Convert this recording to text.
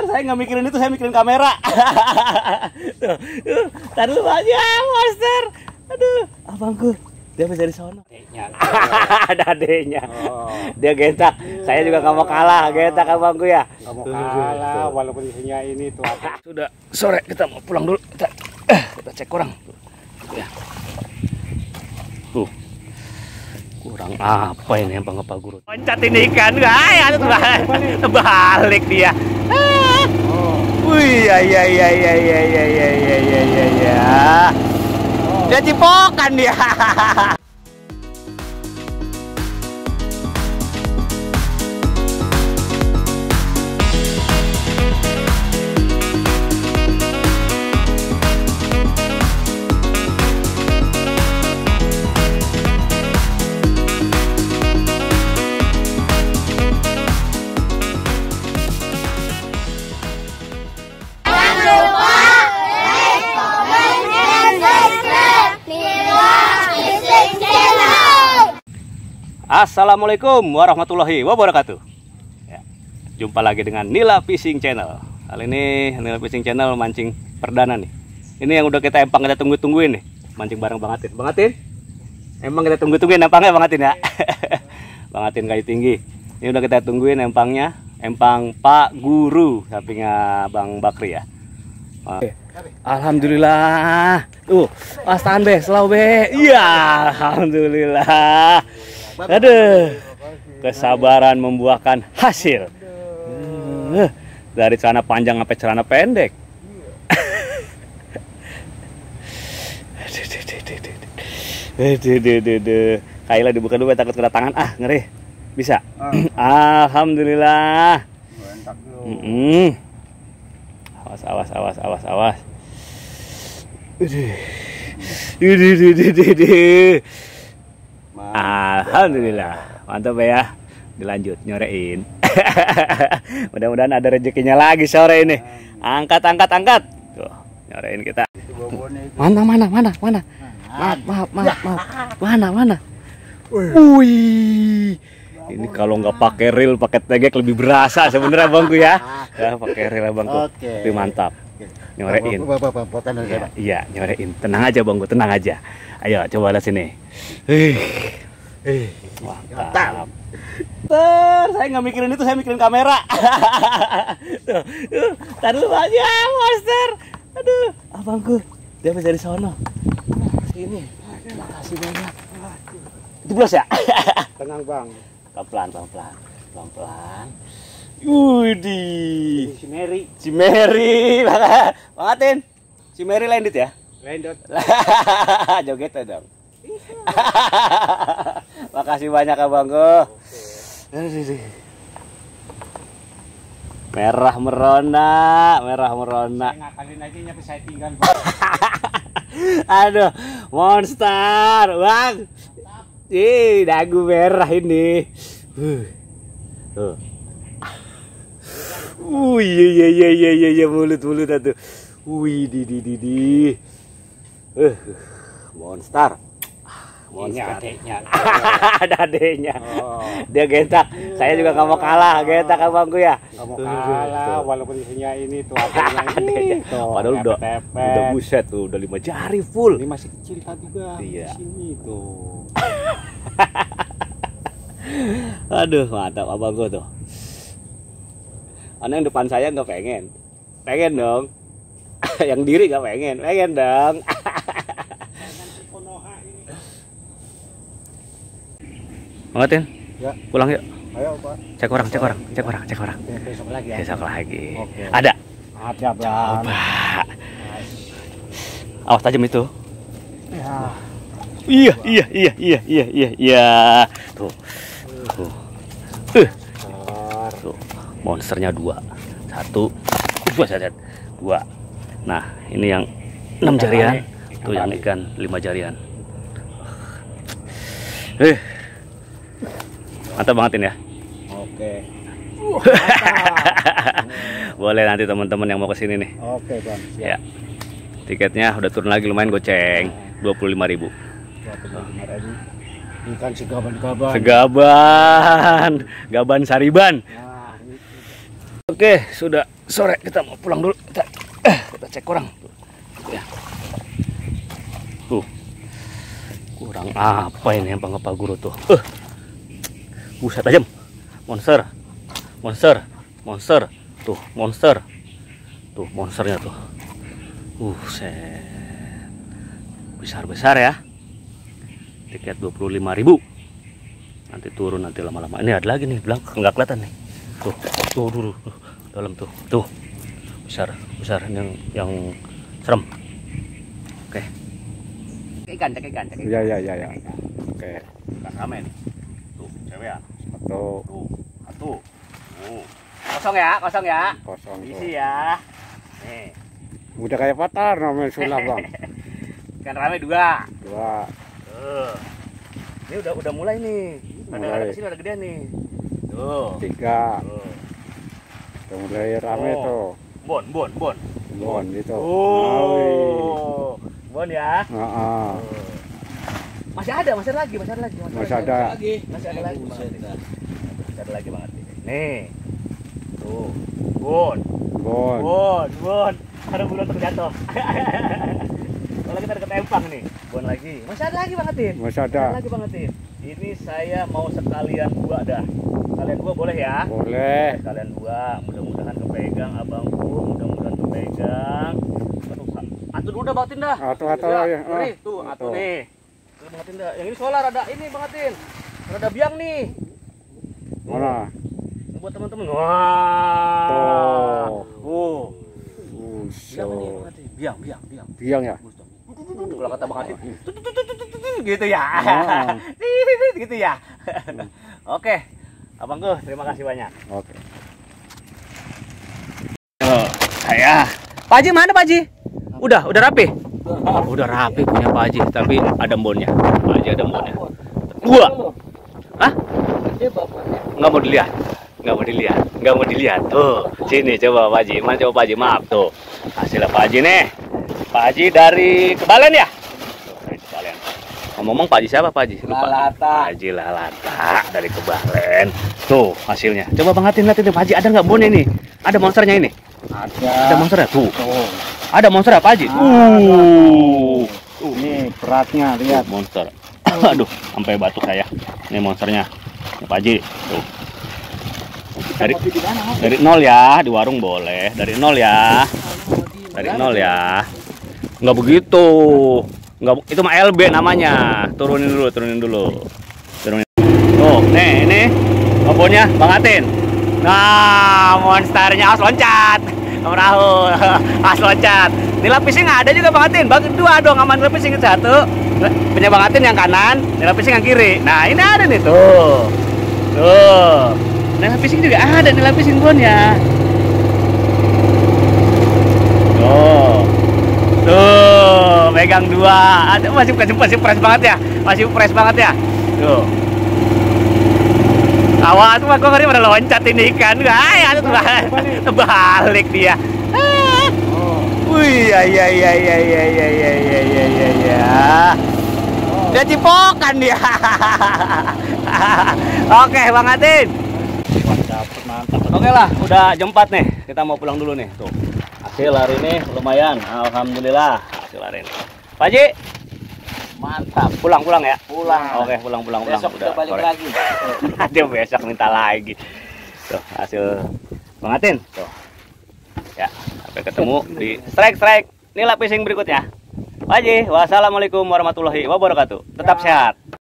Ter, saya nggak mikirin itu, saya mikirin kamera. Tar dulu aja, monster. Aduh, abangku, dia bisa dari sono. Ada adenya. Oh, Dia gentak. Saya juga nggak mau kalah, gentak abangku ya. nggak mau kalah walaupun isinya ini tuh. Sudah sore, kita mau pulang dulu. Kita, eh, kita cek kurang. Ya. Tuh. Kurang apa ini yang pengepal guru? Loncat ini ikan, aduh, balik dia. Ah. Oh, Wih, ya ya ya ya ya ya ya ya ya ya ya. Dia cipokan dia. Assalamualaikum warahmatullahi wabarakatuh. Ya, jumpa lagi dengan Nila Fishing Channel. Kali ini Nila Fishing Channel mancing perdana nih. Ini yang udah kita empang kita tunggu-tungguin nih. Mancing bareng Bang Atin. Bang Atin? Emang kita tunggu-tungguin empangnya Bang Atin ya. Bang Atin kayu tinggi. Ini udah kita tungguin empangnya. Empang Pak Guru sampingnya Bang Bakri ya. Ah. Alhamdulillah. Tuh, Mas tahan be, selalu be. Iya, alhamdulillah. Aduh, kesabaran membuahkan hasil. Eh, dari celana panjang sampai celana pendek. Kayla dibuka dulu, takut kena tangan. Ah, ngeri. Bisa. Ah. Alhamdulillah. Mm -mm. Awas, awas, awas, awas, awas. Udah. Alhamdulillah, mantap ya. Dilanjut nyorein. Mudah-mudahan ada rezekinya lagi sore ini. Angkat, angkat, angkat. Tuh, nyorein kita. Mana, mana, mana, mana? Maaf, maaf, maaf, maaf. Mana, mana? Wih. Ini kalau nggak pakai reel, pakai tegek lebih berasa sebenarnya bangku ya. Ya, pakai reel bangku. Oke. Tapi mantap. Nyorein. Iya, iya, nyorein. Tenang aja bangku, tenang aja. Ayo, coba lihat sini. Eh, eh, mantap. Ter, saya nggak mikirin itu, saya mikirin kamera. Tuh, tuh, tar dulu aja, monster. Aduh, abangku, dia bisa dari sono. Sini, makasih banyak. Itu belas ya? Tenang bang. Pelan-pelan, pelan-pelan, pelan-pelan. Widih. Si Mary. Si Mary, bangatin. Si Mary landed ya? Landot. Joget dong. Makasih banyak abangku. Merah merona, merah merona. Saya ngakalin aja nyampe saya tinggal. Aduh, monster, bang. Ih, dagu merah ini. Uh. Tuh. Uh, iya iya iya iya iya iya mulut mulut tuh. Wih, di di di di. Uh, monster. Ini Monster. adeknya. Ada adenya. Oh, Dia gentak. Saya juga nggak mau kalah, gentak abangku ya. nggak mau kalah walaupun isinya ini tuh adeknya ini. Tuh, Padahal udah udah buset tuh, udah lima jari full. Ini masih kecil tadi bang. Iya. Di sini tuh. Aduh, mantap abangku tuh. Anak yang depan saya nggak pengen. Pengen dong. yang diri nggak pengen. Pengen dong. Mangatin, Ya. pulang yuk. Ayo pak. Cek orang, cek orang, cek orang, cek orang. Besok lagi ya. Besok lagi. Oke. Ada. Ada bang. Coba. Awas tajam itu. Ya. Iya, iya, iya, iya, iya, iya, iya. Tuh. Uh, Besar. tuh. Monsternya dua. Satu. Dua saja. Dua. Nah, ini yang enam jarian. Tuh yang ikan lima jarian. Eh. Mantap banget ini ya. Oke. Boleh nanti teman-teman yang mau ke sini nih. Oke bang. Siap. Ya. Tiketnya udah turun lagi lumayan goceng. 25.000. Ikan segaban-gaban. Segaban, gaban sariban. Oke, sudah sore kita mau pulang dulu. Kita, eh, kita cek kurang. Tuh, ya. Tuh. Kurang apa ini yang Pak Guru tuh? Uh. Buset tajam. Monster. Monster. Monster. Tuh, monster. Tuh, monsternya tuh. Buset. Besar-besar ya. Tiket 25.000. Nanti turun nanti lama-lama. Ini ada lagi nih, belakang nggak kelihatan nih. Tuh, tuh dulu, tuh, dalam tuh, tuh. Besar, besar yang yang serem. Oke. Cek ikan, cek ikan, cek ikan. Iya iya iya ya. Oke. Ikan rame nih. Tuh, cewek ya. Satu Tuh, satu. Tuh. Kosong ya, kosong ya. kosong tuh. Isi ya. Nih, Udah kayak patar namanya sulap bang. ikan rame dua. Dua. Tuh. Ini udah udah mulai nih. Ada Mulai. ada ke sini ada gede nih. Tuh. Tiga. Tuh. Udah mulai rame Oh. tuh. Bon, bon, bon. Bon itu. Oh. Bon ya. Nah, Tuh. Masih ada, masih ada lagi, masih ada lagi, Masih ada. lagi. Masih ada lagi. Masih ada lagi banget. Nih. Tuh. Bon. Bon. Bon, bon. Ada bulan terjatuh. Kalau kita deket empang nih, bon lagi. Masih ada lagi bangetin. Masih Ada ada. lagi bangetin. Ini saya mau sekalian dua dah. Kalian dua boleh ya? Boleh. Kalian dua, mudah-mudahan kepegang abangku, mudah-mudahan kepegang. Atuh dulu dah bangetin dah. Atuh, atuh, Ya, ya. nih, Ah, tuh, atuh atuh. nih. Tuh bangetin dah. Yang ini solar ada ini bangetin. Ada biang nih. Tuh. Mana? Buat teman-teman. Wah. Tuh. Oh. Biang. Biang, biang, biang. Biang ya? Kalau kata Bang Atin, tut, tut, tut, tut, tut, tut, gitu ya. Gitu ya. Oke. Abangku, terima kasih banyak. Oke. Oh, saya. Pak Haji mana Pak Haji? Udah, udah rapi? Udah rapi punya Pak Haji, tapi ada embonnya. Pak Haji ada embonnya. Dua. Hah? Nggak mau dilihat. Nggak mau dilihat. Nggak mau dilihat. Tuh, sini coba Pak Haji. Mana coba Pak Haji? Maaf tuh. Hasilnya Pak Haji nih. Pak Haji dari Kebalen ya? Tuh. Ngomong-ngomong Pak Haji siapa Pak Haji? Lupa. Lalata. Pak Haji Lalata dari Kebalen. Tuh hasilnya. Coba Bang Hatin lihatin Pak Haji ada nggak bonnya nih? Ada monsternya ini? Ada Ada. monsternya tuh. Tuh. Ada monster apa Haji? Ada. Uh. Ini beratnya lihat. Monster. Aduh, sampai batuk saya. Ini monsternya. Ini Pak Haji. Tuh. Dari dari nol ya, di warung boleh. Dari nol ya. Dari nol ya. Nggak begitu. Nggak, itu mah LB namanya. Turunin dulu, turunin dulu. Turunin. Tuh, nih, ini obonya Bang Atin. Nah, monsternya harus loncat. Rahul, harus loncat. Nila pising ada juga Bang Atin. Bang dua dong aman nila pising satu. Punya Bang Atin yang kanan, nila pising yang kiri. Nah, ini ada nih tuh. Tuh. Nila pising juga ada nila pising bonnya. Tuh. Tuh, megang dua. Ada masih masih masih fresh banget ya. Masih fresh banget ya. Tuh. Awal tuh gua ngeri pada loncat ini ikan. Ay, ada terbalik dia. Ah. Wih, ya ya ya ya ya ya ya ya ya ya ya. Dia cipokan dia. Oke, Bang Atin. Dapat mantap. Oke lah, udah jam 4 nih. Kita mau pulang dulu nih. Tuh. Hasil hari ini lumayan. Alhamdulillah. Hasil hari ini. Pak Haji, Mantap. pulang pulang ya. Pulang. Oke, pulang pulang pulang. Besok kita balik sore. lagi. Dia besok minta lagi. Tuh, hasil Bang Atin. Tuh. Ya, sampai ketemu di strike strike. Inilah fishing berikutnya. Pak Haji, wassalamualaikum warahmatullahi wabarakatuh. Tetap sehat.